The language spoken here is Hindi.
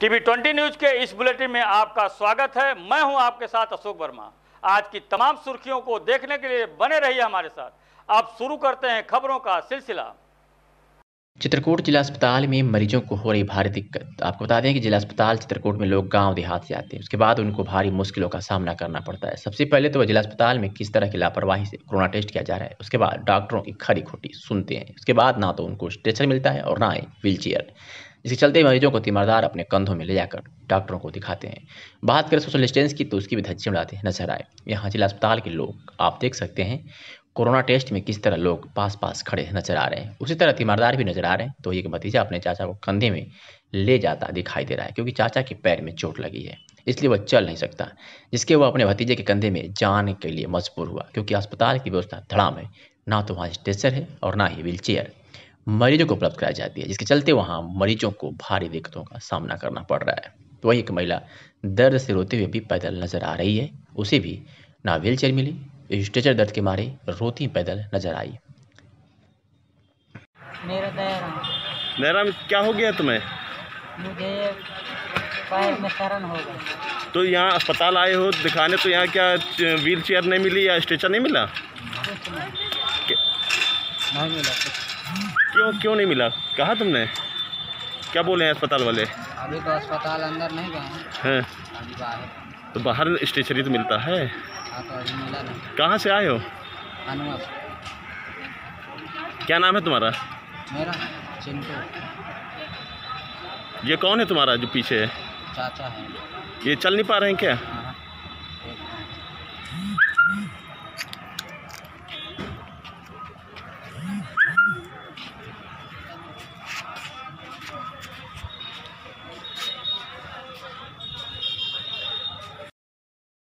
टीवी ट्वेंटी न्यूज़ के इस बुलेटिन में आपका स्वागत है। मैं हूँ आपके साथ अशोक वर्मा। आज की तमाम सुर्खियों को देखने के लिए बने रहिए हमारे साथ। अब शुरू करते हैं खबरों का सिलसिला। चित्रकूट जिला अस्पताल में मरीजों को हो रही भारी दिक्कत। आपको बता दें कि जिला अस्पताल चित्रकूट में लोग गाँव देहात से आते हैं। उसके बाद उनको भारी मुश्किलों का सामना करना पड़ता है। सबसे पहले तो जिला अस्पताल में किस तरह की लापरवाही से कोरोना टेस्ट किया जा रहा है, उसके बाद डॉक्टरों की खरी खोटी सुनते हैं। उसके बाद ना तो उनको स्ट्रेचर मिलता है और ना ही व्हील इसके चलते मरीजों को तीमारदार अपने कंधों में ले जाकर डॉक्टरों को दिखाते हैं। बात करें सोशल डिस्टेंस की तो उसकी भी धज्जी उड़ाते नज़र आए। यहाँ जिला अस्पताल के लोग, आप देख सकते हैं, कोरोना टेस्ट में किस तरह लोग पास पास खड़े नज़र आ रहे हैं। उसी तरह तीमारदार भी नज़र आ रहे हैं तो एक भतीजा अपने चाचा को कंधे में ले जाता दिखाई दे रहा है, क्योंकि चाचा के पैर में चोट लगी है, इसलिए वह चल नहीं सकता, जिसके वह अपने भतीजे के कंधे में जाने के लिए मजबूर हुआ, क्योंकि अस्पताल की व्यवस्था धड़ाम है, ना तो वहाँ स्ट्रेचर है और ना ही व्हील चेयर मरीजों को उपलब्ध कराई जाती है जिसके चलते वहाँ मरीजों को भारी दिक्कतों का सामना करना पड़ रहा है। तो वही एक महिला दर्द से रोते हुए भी पैदल नज़र आ रही है। उसे भी ना व्हील चेयर मिली स्ट्रेचर दर्द के मारे रोती पैदल नज़र आई। मेरा क्या हो गया तुम्हें? मुझे पैर में शरण हो गई तो यहाँ अस्पताल आए हो दिखाने तो यहाँ क्या व्हील चेयर नहीं मिली या स्ट्रेचर नहीं मिला? नहीं। मिला क्यों क्यों नहीं मिला? कहा तुमने? क्या बोले हैं अस्पताल वाले? अभी तो अस्पताल अंदर नहीं गए हैं। हैं। अभी बाहर। तो बाहर स्टेशनरी तो मिलता है? हाँ तो कहाँ से आए हो? क्या नाम है तुम्हारा? मेरा चिंटू। ये कौन है तुम्हारा जो पीछे है? चाचा है। ये चल नहीं पा रहे हैं क्या? हाँ।